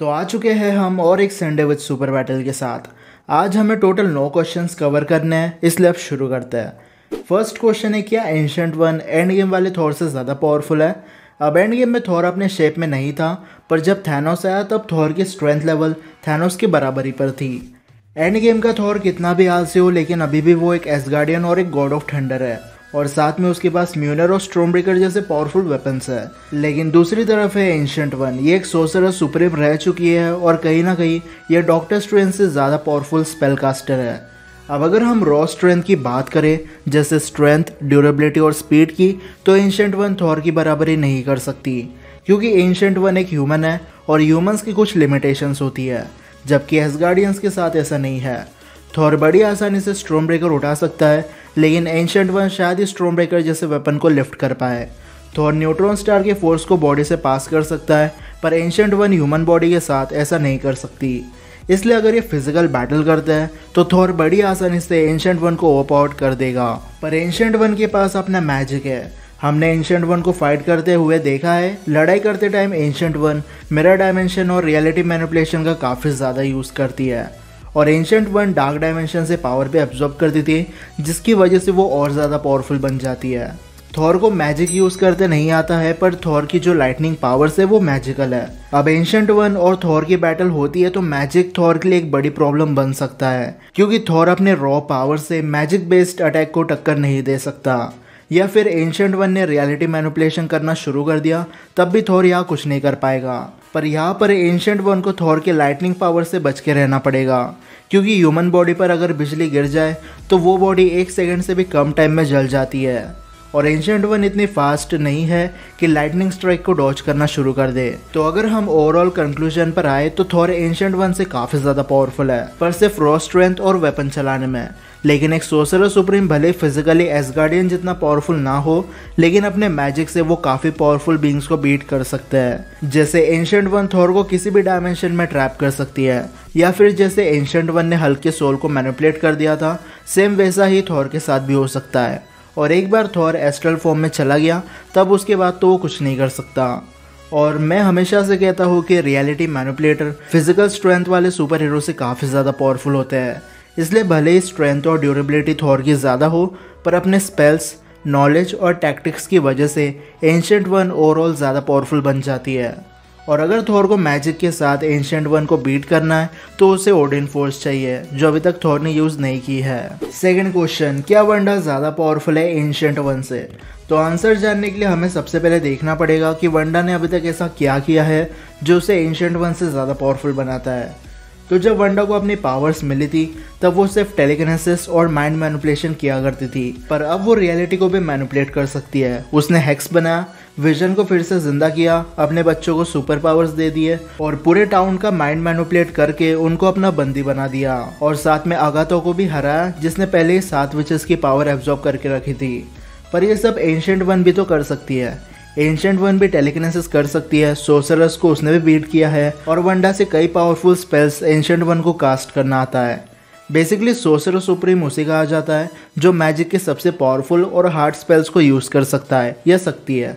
तो आ चुके हैं हम और एक संडे विद सुपर बैटल के साथ। आज हमें टोटल नौ क्वेश्चंस कवर करने हैं, इसलिए अब शुरू करते हैं। फ़र्स्ट क्वेश्चन है क्या एंशंट वन एंड गेम वाले थॉर से ज़्यादा पावरफुल है? अब एंड गेम में थॉर अपने शेप में नहीं था, पर जब थैनोस आया, तब थॉर की स्ट्रेंथ लेवल थैनोस की बराबरी पर थी। एंड गेम का थॉर कितना भी आलसी हो, लेकिन अभी भी वो एक एसगार्डियन और एक गॉड ऑफ़ थंडर है। और साथ में उसके पास म्यूनर और स्ट्रोम ब्रेकर जैसे पावरफुल वेपन्स है। लेकिन दूसरी तरफ़ है एंशंट वन ये एक सोसर सुप्रीम रह चुकी है और कहीं ना कहीं ये डॉक्टर स्ट्रेंथ से ज़्यादा पावरफुल स्पेल कास्टर है। अब अगर हम रॉ स्ट्रेंथ की बात करें, जैसे स्ट्रेंथ ड्यूरेबिलिटी और स्पीड की तो एंशंट वन थॉर की बराबरी नहीं कर सकती। क्योंकि एंशंट वन एक ह्यूमन है और ह्यूमंस की कुछ लिमिटेशंस होती है, जबकि एसगार्डियंस के साथ ऐसा नहीं है। थॉर बड़ी आसानी से स्ट्रोम ब्रेकर उठा सकता है लेकिन एंशंट वन शायद ही स्ट्रोम ब्रेकर जैसे वेपन को लिफ्ट कर पाए। थॉर न्यूट्रॉन स्टार के फोर्स को बॉडी से पास कर सकता है, पर एंशंट वन ह्यूमन बॉडी के साथ ऐसा नहीं कर सकती। इसलिए अगर ये फ़िज़िकल बैटल करते हैं तो थॉर बड़ी आसानी से एंशंट वन को ओप आउट कर देगा। पर एंशंट वन के पास अपना मैजिक है। हमने एंशंट वन को फाइट करते हुए देखा है। लड़ाई करते time ancient one mirror dimension और रियलिटी मैनिपुलेशन का काफ़ी ज़्यादा यूज़ करती है। और एंशंट वन डार्क डायमेंशन से पावर पे एब्जॉर्ब कर देती है जिसकी वजह से वो और ज़्यादा पावरफुल बन जाती है। थॉर को मैजिक यूज़ करते नहीं आता है, पर थॉर की जो लाइटनिंग पावर्स है, वो मैजिकल है। अब एंशंट वन और थॉर की बैटल होती है तो मैजिक थॉर के लिए एक बड़ी प्रॉब्लम बन सकता है, क्योंकि थॉर अपने रॉ पावर से मैजिक बेस्ड अटैक को टक्कर नहीं दे सकता। या फिर एंशंट वन ने रियलिटी मैनुपलेशन करना शुरू कर दिया, तब भी थॉर यहाँ कुछ नहीं कर पाएगा। पर यहाँ पर एंशंट वन को थॉर के लाइटनिंग पावर से बच के रहना पड़ेगा। क्योंकि ह्यूमन बॉडी पर अगर बिजली गिर जाए तो वो बॉडी एक सेकेंड से भी कम टाइम में जल जाती है। और एंशंट वन इतनी फास्ट नहीं है कि लाइटनिंग स्ट्राइक को डॉच करना शुरू कर दे। तो अगर हम ओवरऑल कंक्लूजन पर आए तो थोर एंशंट वन से काफ़ी ज़्यादा पावरफुल है। पर सिर्फ़ रॉ स्ट्रेंथ और वेपन चलाने में। लेकिन एक सोसर सुप्रीम भले फिजिकली एस गार्डियन जितना पावरफुल ना हो, लेकिन अपने मैजिक से वो काफ़ी पावरफुल बींग्स को बीट कर सकते हैं। जैसे एंशंट वन थोर को किसी भी डायमेंशन में ट्रैप कर सकती है, या फिर जैसे एंशंट वन ने हल्के सोल को मैनिपुलेट कर दिया था सेम वैसा ही थोर के साथ भी हो सकता है। और एक बार थोर एस्ट्रल फॉर्म में चला गया, तब उसके बाद तो वो कुछ नहीं कर सकता। और मैं हमेशा से कहता हूँ कि रियलिटी मैनिपुलेटर फ़िज़िकल स्ट्रेंथ वाले सुपर हीरो से काफ़ी ज़्यादा पावरफुल होते हैं। इसलिए भले ही स्ट्रेंथ और ड्यूरेबिलिटी थॉर की ज़्यादा हो, पर अपने स्पेल्स नॉलेज और टैक्टिक्स की वजह से एंशंट वन ओवरऑल ज़्यादा पावरफुल बन जाती है। और अगर थॉर को मैजिक के साथ एंशंट वन को बीट करना है तो उसे ओडिन फोर्स चाहिए, जो अभी तक थॉर ने यूज़ नहीं की है। सेकेंड क्वेश्चन क्या वंडा ज़्यादा पावरफुल है एंशंट वन से? तो आंसर जानने के लिए हमें सबसे पहले देखना पड़ेगा कि वंडा ने अभी तक ऐसा क्या किया है, जो उसे एंशंट वन से ज़्यादा पावरफुल बनाता है। तो जब वंडा को अपनी पावर्स मिली थी, तब वो सिर्फ़ टेलीकिनेसिस और माइंड मैनुपलेशन किया करती थी। पर अब वो रियलिटी को भी मैनुपलेट कर सकती है। उसने हैक्स बनाया विजन को फिर से ज़िंदा किया, अपने बच्चों को सुपर पावर्स दे दिए, और पूरे टाउन का माइंड मैनुपलेट करके उनको अपना बंदी बना दिया। और साथ में आगातो को भी हराया, जिसने पहले ही सात विचेस की पावर एब्जॉर्ब करके रखी थी। पर ये सब एंशंट वन भी तो कर सकती है। एंशंट वन भी टेलीकिनेसिस कर सकती है सोसरस को उसने भी बीट किया है, और वंडा से कई पावरफुल स्पेल्स एंशंट वन को कास्ट करना आता है। बेसिकली सोसर सुप्रीम उसी कहा जाता है, जो मैजिक के सबसे पावरफुल और हार्ड स्पेल्स को यूज़ कर सकता है, या सकती है।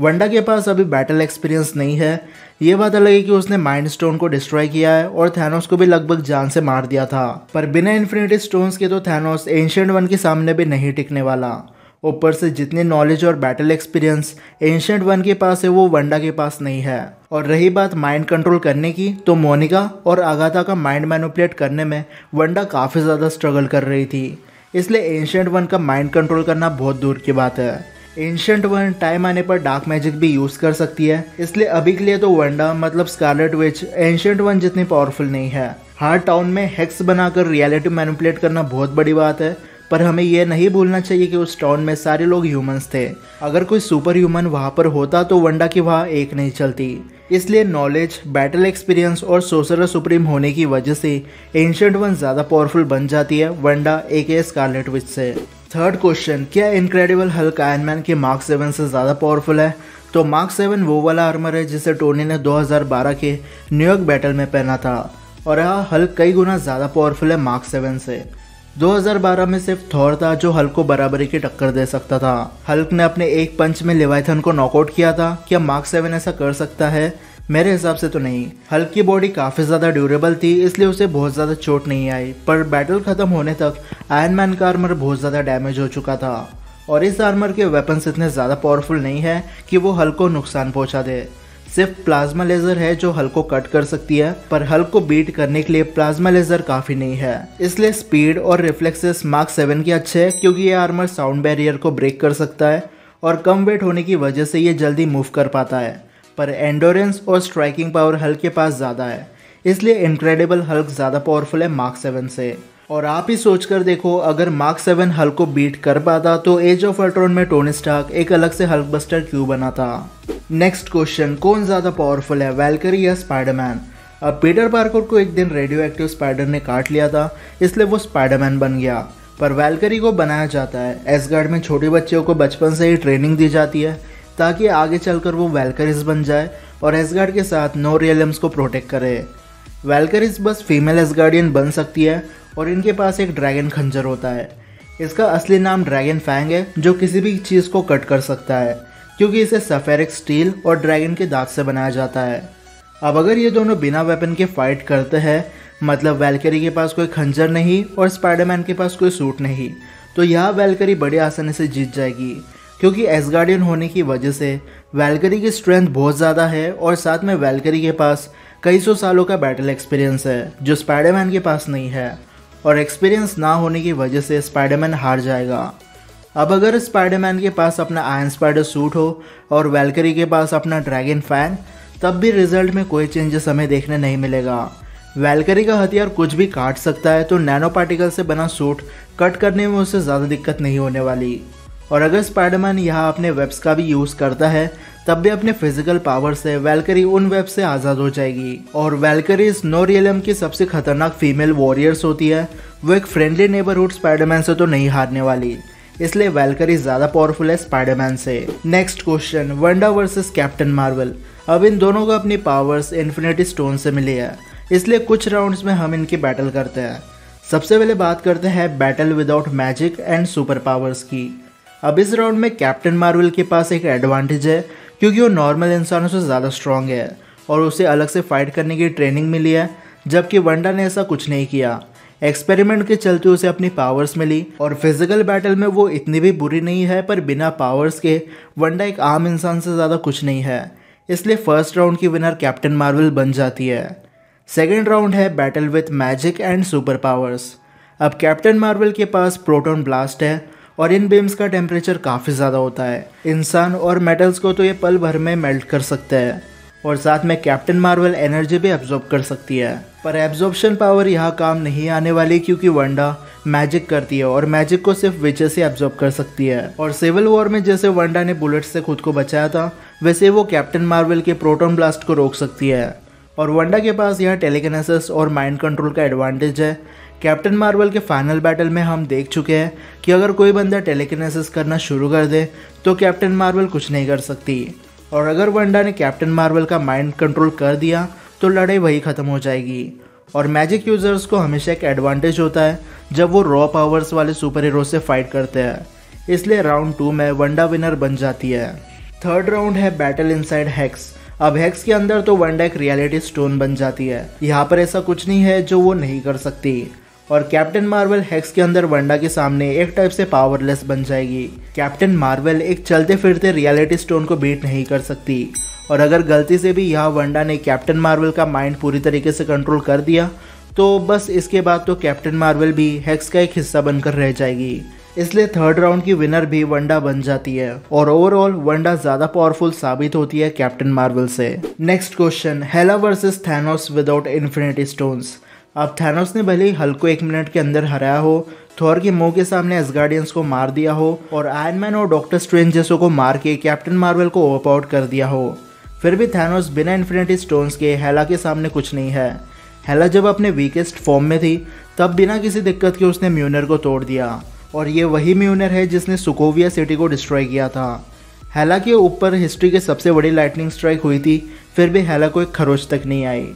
वंडा के पास अभी बैटल एक्सपीरियंस नहीं है। ये बात अलग है कि उसने माइंड स्टोन को डिस्ट्रॉय किया है, और थैनोस को भी लगभग जान से मार दिया था। पर बिना इन्फिनिटी स्टोन्स के तो थैनोस एंशियंट वन के सामने भी नहीं टिकने वाला। ऊपर से जितनी नॉलेज और बैटल एक्सपीरियंस एंशंट वन के पास है, वो वंडा के पास नहीं है। और रही बात माइंड कंट्रोल करने की तो मोनिका और आगाथा का माइंड मैनुपलेट करने में वंडा काफ़ी ज़्यादा स्ट्रगल कर रही थी। इसलिए एंशंट वन का माइंड कंट्रोल करना बहुत दूर की बात है। एंशंट वन टाइम आने पर डार्क मैजिक भी यूज़ कर सकती है। इसलिए अभी के लिए तो वंडा मतलब स्कारलेट विच एंशंट वन जितनी पावरफुल नहीं है। हर टाउन में हेक्स बनाकर रियलिटी मैनुपलेट करना बहुत बड़ी बात है। पर हमें यह नहीं भूलना चाहिए कि उस टाउन में सारे लोग ह्यूमंस थे। अगर कोई सुपर ह्यूमन वहाँ पर होता तो वंडा की वहाँ एक नहीं चलती। इसलिए नॉलेज बैटल एक्सपीरियंस और सोसर सुप्रीम होने की वजह से एंशंट वन ज़्यादा पावरफुल बन जाती है, वंडा एक स्कारलेट विच से। थर्ड क्वेश्चन क्या इनक्रेडिबल हल्क आयरमैन के मार्क सेवन से ज़्यादा पावरफुल है? तो मार्क सेवन वो वाला आर्मर है जिसे टोनी ने 2012 के न्यूयॉर्क बैटल में पहना था। और यह हल्क कई गुना ज़्यादा पावरफुल है मार्क सेवन से। 2012 में सिर्फ़ थॉर था जो हल्क को बराबरी की टक्कर दे सकता था। हल्क ने अपने एक पंच में लिवाइथन को नॉकआउट किया था। क्या मार्क सेवन ऐसा कर सकता है? मेरे हिसाब से तो नहीं। हल्क की बॉडी काफ़ी ज़्यादा ड्यूरेबल थी, इसलिए उसे बहुत ज़्यादा चोट नहीं आई। पर बैटल ख़त्म होने तक आयरन मैन का आर्मर बहुत ज़्यादा डैमेज हो चुका था। और इस आर्मर के वेपन्स इतने ज़्यादा पावरफुल नहीं है कि वो हल्क को नुकसान पहुँचा दे। सिर्फ़ प्लाज्मा लेजर है जो हल्क को कट कर सकती है, पर हल्क को बीट करने के लिए प्लाज्मा लेजर काफ़ी नहीं है। इसलिए स्पीड और रिफ्लेक्सेस मार्क सेवन के अच्छे है, क्योंकि ये आर्मर साउंड बैरियर को ब्रेक कर सकता है और कम वेट होने की वजह से ये जल्दी मूव कर पाता है। पर एंडोरेंस और स्ट्राइकिंग पावर हल्क के पास ज़्यादा है, इसलिए इनक्रेडिबल हल्क ज़्यादा पावरफुल है मार्क सेवन से। और आप ही सोच कर देखो, अगर मार्क सेवन हल्क को बीट कर पाता तो एज ऑफ़ अल्ट्रॉन में टोनी स्टार्क एक अलग से हल्क बस्टर क्यों बना था नेक्स्ट क्वेश्चन कौन ज़्यादा पावरफुल है वेलकरी या स्पाइडरमैन अब पीटर पार्कर को एक दिन रेडियो एक्टिव स्पाइडर ने काट लिया था, इसलिए वो स्पाइडरमैन बन गया। पर वेलकरी को बनाया जाता है। एसगार्ड में छोटे बच्चों को बचपन से ही ट्रेनिंग दी जाती है, ताकि आगे चलकर वो वेलकरिस बन जाए और एसगार्ड के साथ नो रियलम्स को प्रोटेक्ट करे। वेलकरिस बस फीमेल एसगार्डियन बन सकती है और इनके पास एक ड्रैगन खंजर होता है। इसका असली नाम ड्रैगन फैंग है, जो किसी भी चीज़ को कट कर सकता है, क्योंकि इसे सफेरिक स्टील और ड्रैगन के दांत से बनाया जाता है। अब अगर ये दोनों बिना वेपन के फाइट करते हैं मतलब वेलकरी के पास कोई खंजर नहीं और स्पाइडरमैन के पास कोई सूट नहीं तो यह वेलकरी बड़ी आसानी से जीत जाएगी, क्योंकि एसगार्डियन होने की वजह से वेलकरी की स्ट्रेंथ बहुत ज़्यादा है और साथ में वेलकरी के पास कई सौ सालों का बैटल एक्सपीरियंस है, जो स्पाइडरमैन के पास नहीं है। और एक्सपीरियंस ना होने की वजह से स्पाइडरमैन हार जाएगा। अब अगर स्पाइडरमैन के पास अपना आयन स्पाइडर सूट हो और वेलकरी के पास अपना ड्रैगन फ़ैन तब भी रिज़ल्ट में कोई चेंजेस हमें देखने नहीं मिलेगा। वेलकरी का हथियार कुछ भी काट सकता है तो नैनो पार्टिकल से बना सूट कट करने में उससे ज़्यादा दिक्कत नहीं होने वाली। और अगर स्पाइडरमैन यहाँ अपने वेब्स का भी यूज़ करता है तब भी अपने फ़िज़िकल पावर से वेलकरी उन वेब से आज़ाद हो जाएगी। और वेलकरी नोरियलम की सबसे खतरनाक फीमेल वॉरियर्स होती है। वो एक फ्रेंडली नेबरहुड स्पाइडरमैन से तो नहीं हारने वाली। इसलिए वेलकरी ज़्यादा पावरफुल है स्पाइडरमैन से। Next question Wanda versus Captain Marvel अब इन दोनों को अपनी पावर्स इन्फिनिटी स्टोन से मिली है। इसलिए कुछ राउंड्स में हम इनकी बैटल करते हैं। सबसे पहले बात करते हैं battle without magic and super powers की। अब इस राउंड में कैप्टन मार्वल के पास एक एडवांटेज है। क्योंकि वो नॉर्मल इंसानों से ज़्यादा स्ट्रांग है और उसे अलग से फाइट करने की ट्रेनिंग मिली है, जबकि वंडा ने ऐसा कुछ नहीं किया। एक्सपेरिमेंट के चलते उसे अपनी पावर्स मिली और फ़िज़िकल बैटल में वो इतनी भी बुरी नहीं है, पर बिना पावर्स के वंडा एक आम इंसान से ज़्यादा कुछ नहीं है। इसलिए फ़र्स्ट राउंड की विनर कैप्टन मार्वल बन जाती है। सेकेंड राउंड है battle with magic and super powers अब कैप्टन मार्वल के पास प्रोटोन ब्लास्ट है और इन बीम्स का टेम्परेचर काफ़ी ज़्यादा होता है। इंसान और मेटल्स को तो ये पल भर में मेल्ट कर सकते हैं और साथ में कैप्टन मार्वल एनर्जी भी एब्जॉर्ब कर सकती है। पर एब्जॉर्प्शन पावर यहाँ काम नहीं आने वाली क्योंकि वंडा मैजिक करती है और मैजिक को सिर्फ़ विचर से एब्जॉर्ब कर सकती है। और सिविल वॉर में जैसे वंडा ने बुलेट से खुद को बचाया था, वैसे वो कैप्टन मार्वल के प्रोटोन ब्लास्ट को रोक सकती है। और वंडा के पास यह टेलीकनेसिस और माइंड कंट्रोल का एडवांटेज है। कैप्टन मार्वल के फाइनल बैटल में हम देख चुके हैं कि अगर कोई बंदा टेलीकिनेसिस करना शुरू कर दे तो कैप्टन मार्वल कुछ नहीं कर सकती। और अगर वंडा ने कैप्टन मार्वल का माइंड कंट्रोल कर दिया तो लड़ाई वही ख़त्म हो जाएगी। और मैजिक यूज़र्स को हमेशा एक एडवांटेज होता है, जब वो रॉ पावर्स वाले सुपर हीरो से फाइट करते हैं। इसलिए राउंड टू में वंडा विनर बन जाती है। थर्ड राउंड है बैटल इनसाइड हैक्स अब हैक्स के अंदर तो वंडा एक रियलिटी स्टोन बन जाती है। यहाँ पर ऐसा कुछ नहीं है जो वो नहीं कर सकती। और कैप्टन मार्वल हेक्स के अंदर वंडा के सामने एक टाइप से पावरलेस बन जाएगी। कैप्टन मार्वल एक चलते फिरते रियलिटी स्टोन को बीट नहीं कर सकती। और अगर गलती से भी यह वंडा ने कैप्टन मार्वल का माइंड पूरी तरीके से कंट्रोल कर दिया तो बस इसके बाद तो कैप्टन मार्वल भी हेक्स का एक हिस्सा बनकर रह जाएगी। इसलिए थर्ड राउंड की विनर भी वंडा बन जाती है। और ओवरऑल वंडा ज़्यादा पावरफुल साबित होती है कैप्टन मार्वल से। Next question Hela versus Thanos without infinity stones अब थैनोस ने भले ही हल्को एक मिनट के अंदर हराया हो, थॉर के मुँह के सामने एसगार्डियंस को मार दिया हो, और आयरन मैन और डॉक्टर स्ट्रेंज जैसों को मार के कैप्टन मार्वल को ओवरपाउट कर दिया हो। फिर भी थैनोस बिना इन्फिनिटी स्टोन्स के हेला के सामने कुछ नहीं है। हेला जब अपने वीकेस्ट फॉर्म में थी, तब बिना किसी दिक्कत के उसने म्यूनर को तोड़ दिया, और ये वही म्यूनर है जिसने सुकोविया सिटी को डिस्ट्रॉय किया था। हेला के ऊपर हिस्ट्री के सबसे बड़ी लाइटनिंग स्ट्राइक हुई थी, फिर भी हेला को एक खरोच तक नहीं आई।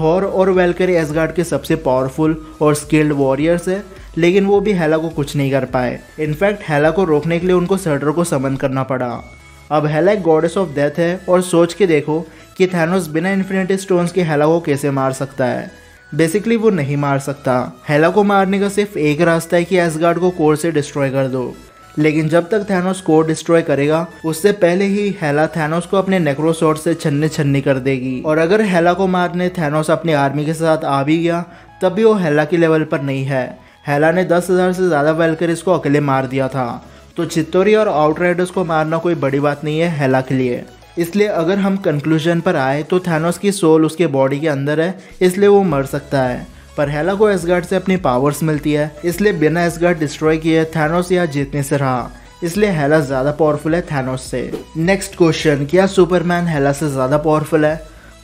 थॉर और वेलकर एसगार्ड के सबसे पावरफुल और स्किल्ड वॉरियर्स है, लेकिन वो भी हेला को कुछ नहीं कर पाए। इनफैक्ट हेला को रोकने के लिए उनको सर्टर को समन करना पड़ा। अब हेला एक गॉडेस ऑफ़ डेथ है, और सोच के देखो कि थैनोस बिना इन्फिनिटी स्टोन्स के हेला को कैसे मार सकता है। बेसिकली वो नहीं मार सकता। हेला को मारने का सिर्फ़ एक रास्ता है कि एसगार्ड को कोर से डिस्ट्रॉय कर दो। लेकिन जब तक थैनोस कोर डिस्ट्रॉय करेगा, उससे पहले ही हेला थैनोस को अपने नेक्रोसोर्ट से छन्ने छन्नी कर देगी। और अगर हेला को मारने थैनोस अपनी आर्मी के साथ आ भी गया, तब भी वो हेला के लेवल पर नहीं है। हेला ने दस हज़ार से ज़्यादा वेलकर को अकेले मार दिया था। तो चित्तौरी और आउटराइडर्स को मारना कोई बड़ी बात नहीं है हेला के लिए। इसलिए अगर हम कंक्लूजन पर आए तो थैनोस की सोल उसके बॉडी के अंदर है, इसलिए वो मर सकता है। पर हेला को एसगार्ड से अपनी पावर्स मिलती है, इसलिए बिना एसगार्ड डिस्ट्रॉय किए थैनोस यहाँ जीतने से रहा। इसलिए हेला ज़्यादा पावरफुल है थैनोस से। नेक्स्ट क्वेश्चन क्या सुपरमैन हेला से ज़्यादा पावरफुल है?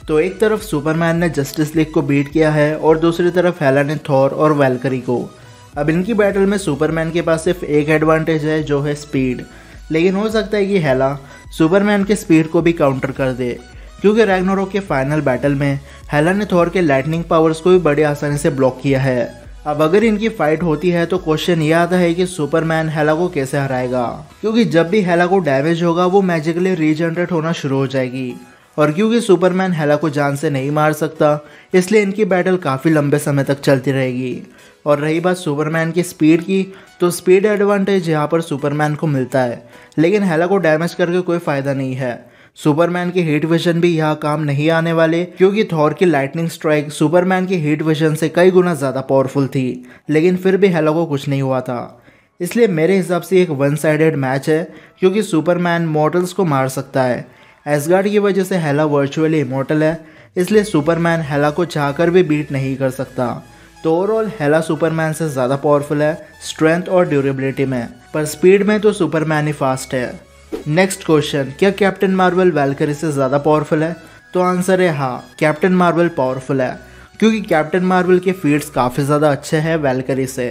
तो एक तरफ़ सुपरमैन ने जस्टिस लीग को बीट किया है और दूसरी तरफ़ हेला ने थॉर और वेलकरी को। अब इनकी बैटल में सुपरमैन के पास सिर्फ़ एक एडवांटेज है, जो है स्पीड लेकिन हो सकता है कि हेला सुपरमैन के स्पीड को भी काउंटर कर दे। क्योंकि रैगनोरो के फाइनल बैटल में हेला ने थॉर के लाइटनिंग पावर्स को भी बड़ी आसानी से ब्लॉक किया है। अब अगर इनकी फाइट होती है तो क्वेश्चन ये आता है कि सुपरमैन हेला को कैसे हराएगा? क्योंकि जब भी हेला को डैमेज होगा, वो मैजिकली रीजनरेट होना शुरू हो जाएगी। और क्योंकि सुपरमैन हेला को जान से नहीं मार सकता, इसलिए इनकी बैटल काफ़ी लंबे समय तक चलती रहेगी। और रही बात सुपरमैन की स्पीड की तो स्पीड एडवांटेज यहाँ पर सुपरमैन को मिलता है। लेकिन हेला को डैमेज करके कोई फ़ायदा नहीं है। सुपरमैन के हीट विजन भी यहाँ काम नहीं आने वाले, क्योंकि थॉर की लाइटनिंग स्ट्राइक सुपरमैन की हीट विजन से कई गुना ज़्यादा पावरफुल थी, लेकिन फिर भी हेला को कुछ नहीं हुआ था। इसलिए मेरे हिसाब से एक वन साइडेड मैच है, क्योंकि सुपरमैन मॉडल्स को मार सकता है। एसगार्ड की वजह से हेला वर्चुअली इमोटल है, इसलिए सुपरमैन हेला को चाहकर भी बीट नहीं कर सकता। तो ओवरऑल हेला सुपरमैन से ज़्यादा पावरफुल है स्ट्रेंथ और ड्यूरेबिलिटी में, पर स्पीड में तो सुपरमैन ही फास्ट है। नेक्स्ट क्वेश्चन क्या कैप्टन मार्वल वेलकरी से ज़्यादा पावरफुल है? तो आंसर है हाँ कैप्टन मार्वल पावरफुल है। क्योंकि कैप्टन मार्वल के फीड्स काफ़ी ज़्यादा अच्छे हैं वेलकरी से।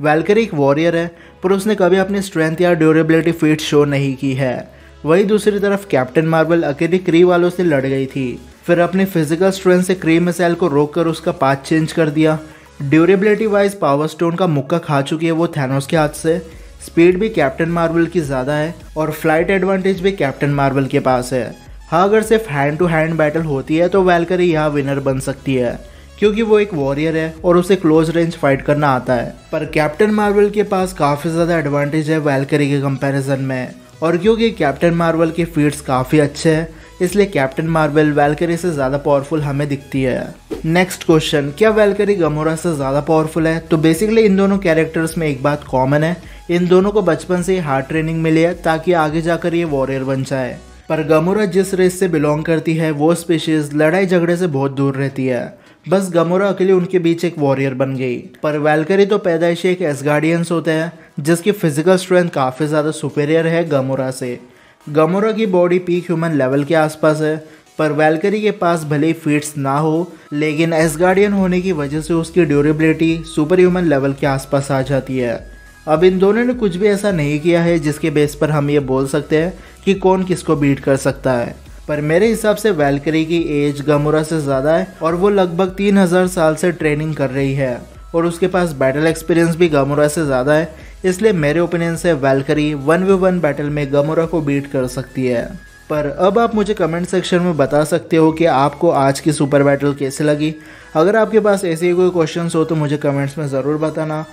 वेलकरी एक वॉरियर है, पर उसने कभी अपनी स्ट्रेंथ या ड्यूरेबिलिटी फ़ीड शो नहीं की है। वही दूसरी तरफ़ कैप्टन मार्वल अकेली क्री वालों से लड़ गई थी। फिर अपनी फ़िज़िकल स्ट्रेंथ से क्री मिसाइल को रोक कर उसका पाथ चेंज कर दिया। ड्यूरेबिलिटी वाइज पावर स्टोन का मुक्का खा चुकी है वो थैनोस के हाथ से। स्पीड भी कैप्टन मार्वल की ज़्यादा है और फ़्लाइट एडवांटेज भी कैप्टन मार्वल के पास है। हाँ अगर सिर्फ़ हैंड टू हैंड बैटल होती है तो वेलकरी यहाँ विनर बन सकती है, क्योंकि वो एक वॉरियर है और उसे क्लोज रेंज फाइट करना आता है। पर कैप्टन मार्वल के पास काफ़ी ज़्यादा एडवांटेज है वेलकरी के कंपैरिजन में, और क्योंकि कैप्टन मार्वल के फीड्स काफ़ी अच्छे हैं इसलिए कैप्टन मार्वल वेलकरी से ज़्यादा पावरफुल हमें दिखती है नेक्स्ट क्वेश्चन क्या वेलकरी गमोरा से ज़्यादा पावरफुल है? तो बेसिकली इन दोनों कैरेक्टर्स में एक बात कॉमन है। इन दोनों को बचपन से ही हार्ड ट्रेनिंग मिली है ताकि आगे जाकर ये वॉरियर बन जाए। पर गमोरा जिस रेस से बिलोंग करती है, वो स्पीशीज लड़ाई झगड़े से बहुत दूर रहती है। बस गमोरा अकेले उनके बीच एक वॉरियर बन गई। पर वेलकरी तो पैदाइशी एक एसगार्डियंस होते हैं, जिसकी फ़िज़िकल स्ट्रेंथ काफ़ी ज़्यादा सुपेरियर है गमोरा से। गमोरा की बॉडी पीक ह्यूमन लेवल के आसपास है, पर वेलकरी के पास भले ही फीट्स ना हो, लेकिन एस गार्डियन होने की वजह से उसकी ड्यूरेबिलिटी सुपर ह्यूमन लेवल के आसपास आ जाती है। अब इन दोनों ने कुछ भी ऐसा नहीं किया है, जिसके बेस पर हम ये बोल सकते हैं कि कौन किसको बीट कर सकता है। पर मेरे हिसाब से वेलकरी की एज गमोरा से ज़्यादा है, और वो लगभग तीन हज़ार साल से ट्रेनिंग कर रही है, और उसके पास बैटल एक्सपीरियंस भी गमोरा से ज़्यादा है इसलिए मेरे ओपिनियन से Valkyrie one v one battle में गमोरा को बीट कर सकती है। पर अब आप मुझे कमेंट सेक्शन में बता सकते हो कि आपको आज की सुपर बैटल कैसे लगी। अगर आपके पास ऐसे ही कोई क्वेश्चन हो तो मुझे कमेंट्स में ज़रूर बताना।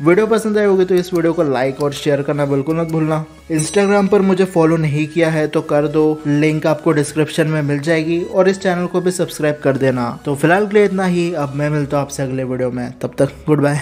वीडियो पसंद आई होगी तो इस वीडियो को लाइक और शेयर करना बिल्कुल मत भूलना। इंस्टाग्राम पर मुझे फॉलो नहीं किया है तो कर दो। लिंक आपको डिस्क्रिप्शन में मिल जाएगी और इस चैनल को भी सब्सक्राइब कर देना। तो फ़िलहाल के लिए इतना ही। अब मैं मिलता हूँ आपसे अगले वीडियो में। तब तक गुड बाय